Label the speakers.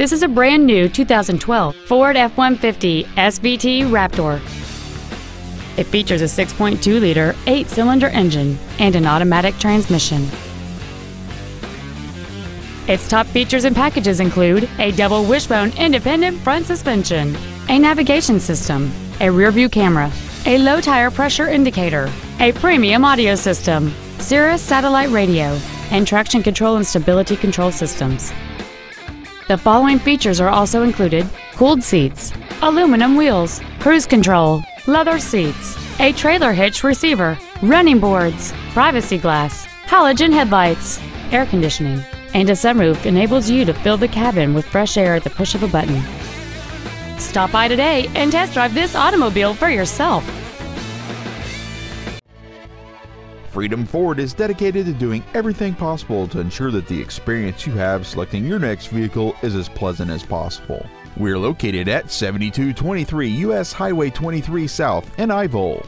Speaker 1: This is a brand new 2012 Ford F-150 SVT Raptor. It features a 6.2-liter, eight-cylinder engine and an automatic transmission. Its top features and packages include a double wishbone independent front suspension, a navigation system, a rear-view camera, a low tire pressure indicator, a premium audio system, Sirius satellite radio, and traction control and stability control systems. The following features are also included cooled seats, aluminum wheels, cruise control, leather seats, a trailer hitch receiver, running boards, privacy glass, halogen headlights, air conditioning, and a sunroof enables you to fill the cabin with fresh air at the push of a button. Stop by today and test drive this automobile for yourself.
Speaker 2: Freedom Ford is dedicated to doing everything possible to ensure that the experience you have selecting your next vehicle is as pleasant as possible. We're located at 7223 US Highway 23 South in Ivel.